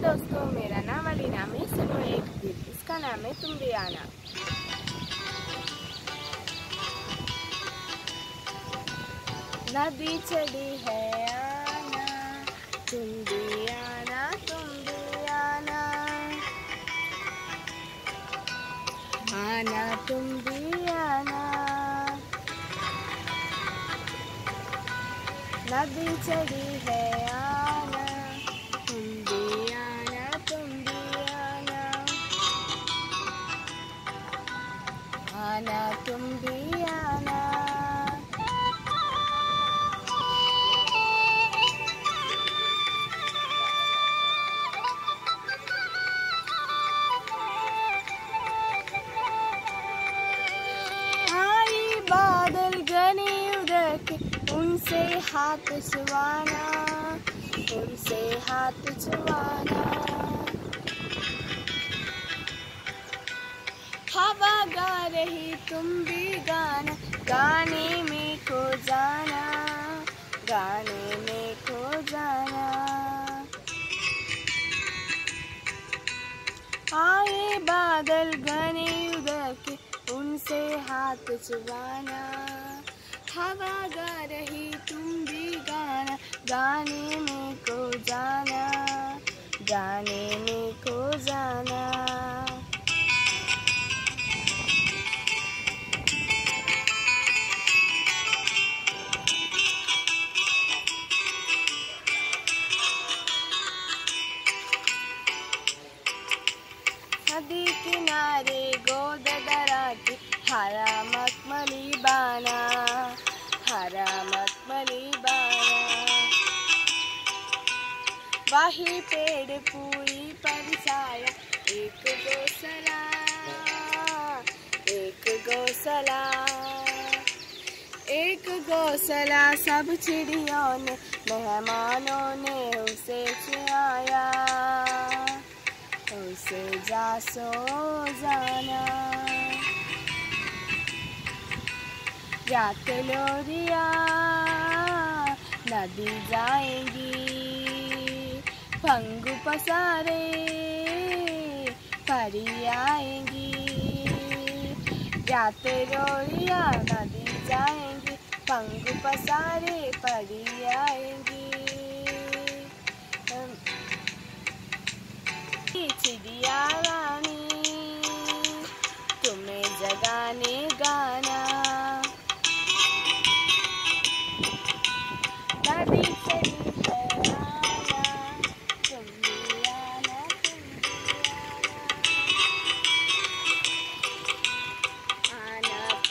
दोस्तों मेरा नाम अली नाम है सुनो एक गीत इसका नाम है तुम भी आना नदी चली है आना तुम भी आना तुम भी आना आना तुम भी आना नदी चली है आना तुम भी आना। उनसे हाथ छुआना उनसे हाथ छुआना। रही तुम भी गाना, गाने में खो जाना, गाने में खो जाना। आए बादल घने उधर के, उनसे हाथ चुराना हवा गा रही तुम भी गाना, गाने में खो जाना, गाने में किनारे गोद हरा मखमली बाना, हरा मखमली बाना। वही पेड़ पूरी परछाया एक गौसला एक गौसला। एक गौसला सब चिड़ियों ने, मेहमानों ने उसे चुराया उसे जा सो जाना रात लोरिया नदी जाएंगी भंगु पसारे परी आएंगी रात लोरिया नदी जाएंगी भंगु पसारे परी आएंगी चिड़िया रानी तुम्हें जगाने गाना। नदी चली है आना